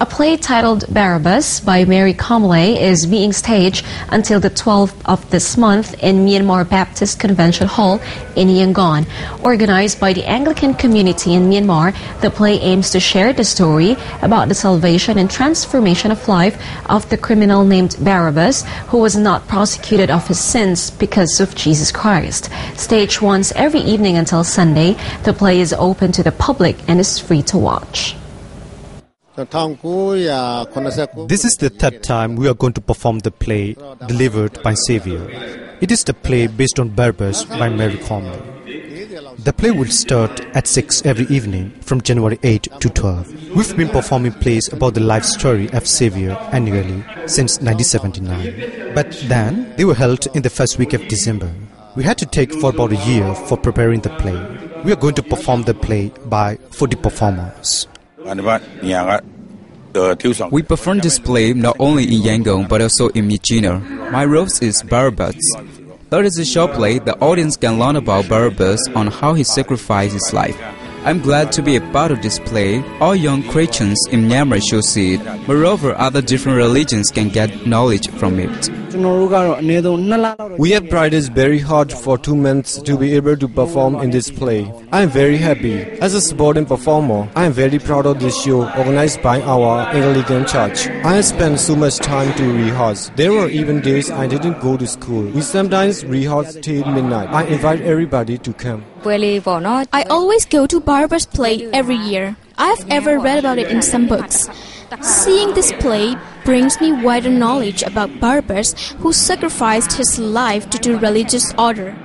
A play titled Barabbas by Mary Comley is being staged until the 12th of this month in Myanmar Baptist Convention Hall in Yangon. Organized by the Anglican community in Myanmar, the play aims to share the story about the salvation and transformation of life of the criminal named Barabbas, who was not prosecuted of his sins because of Jesus Christ. Staged once every evening until Sunday, the play is open to the public and is free to watch. This is the third time we are going to perform the play Delivered by Savior. It is the play based on Barabbas by Mary Comley. The play will start at 6 every evening from January 8 to 12. We've been performing plays about the life story of Savior annually since 1979. But then they were held in the first week of December. We had to take for about a year for preparing the play. We are going to perform the play by 40 performers. We perform this play not only in Yangon but also in Myitkyina. My role is Barabbas. That is a short play the audience can learn about Barabbas on how he sacrificed his life. I'm glad to be a part of this play. All young Christians in Myanmar should see it. Moreover, other different religions can get knowledge from it. We have practiced very hard for two months to be able to perform in this play. I am very happy. As a supporting performer, I am very proud of this show organized by our Anglican church. I spent so much time to rehearse. There were even days I didn't go to school. We sometimes rehearse till midnight. I invite everybody to come. I always go to Barabbas play every year. I've ever read about it in some books. Seeing this play brings me wider knowledge about Barabbas who sacrificed his life to to religious order.